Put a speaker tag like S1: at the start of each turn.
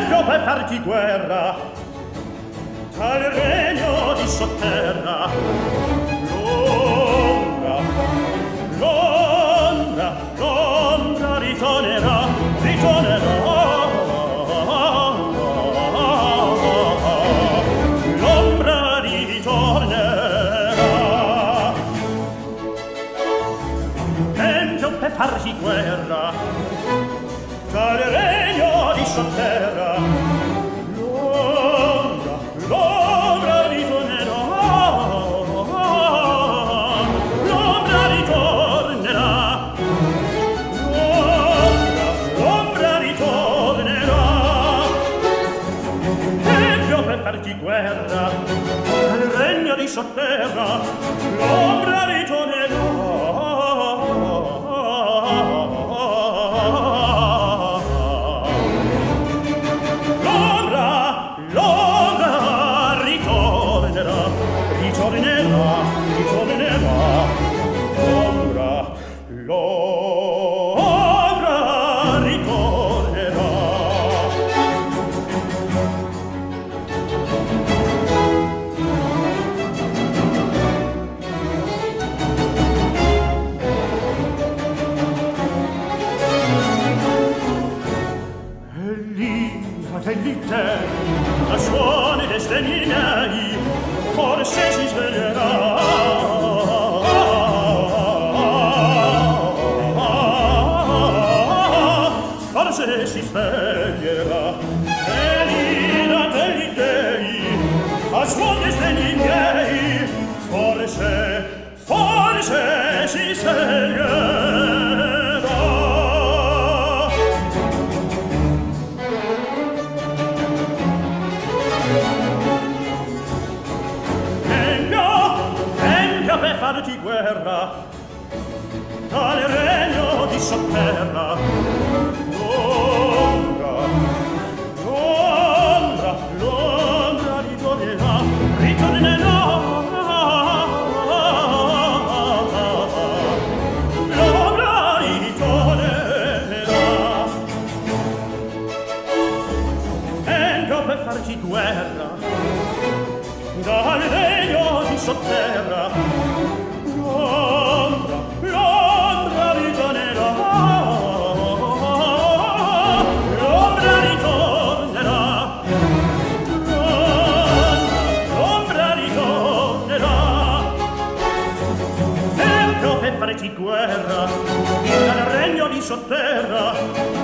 S1: ferro per farti guerra al regno di sotterra. L'ombra l'ombra l'ombra ritornerà ritornerà per farsi guerra dal regno di sotterra. al regno di sotterra l'ombra ritornerà Lì, fratelli te, la suone destini miei, forse si sveglierà. Forse si sveglierà e lì dei a suoni sdegni miei forse, forse si sveglierà armati guerra al regno di sotterra l'ombra l'ombra l'ombra ritornerà ritornerà. Guerra dal regno di sotterra di guerra in dal regno di sotterra